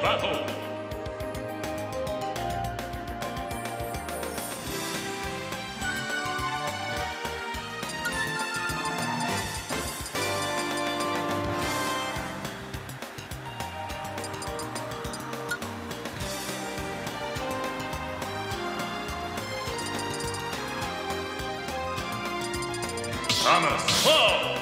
Battle! Thomas!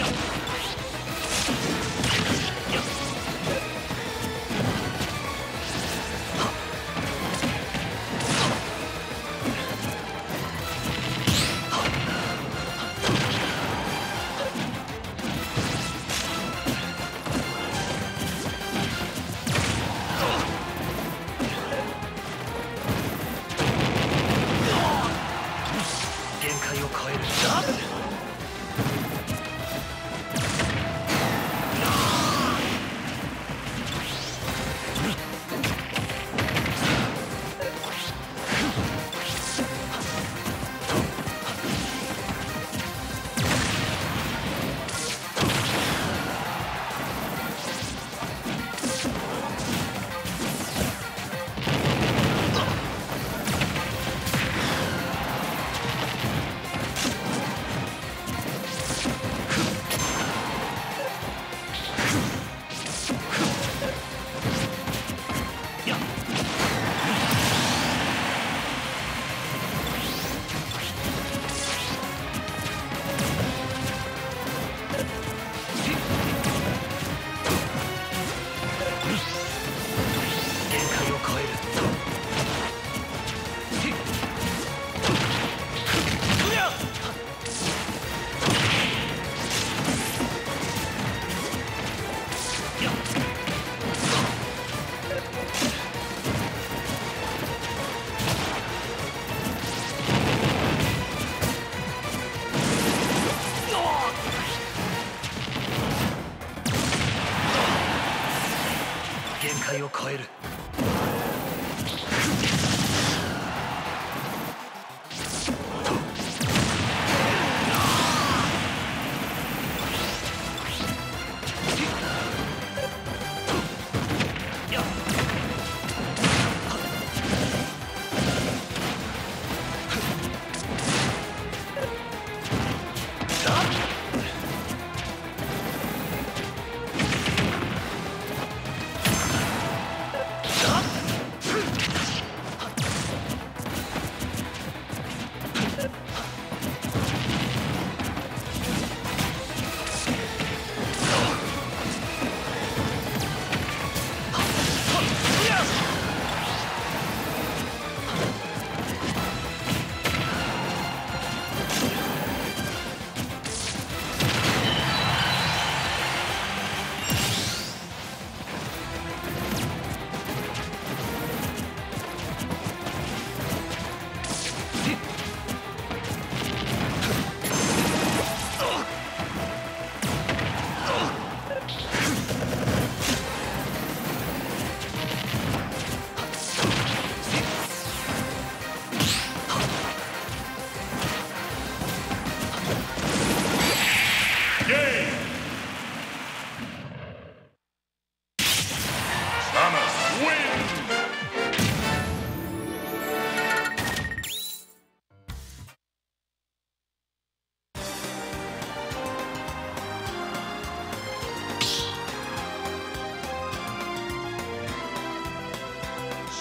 界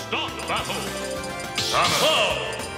Stop battle! Thomas!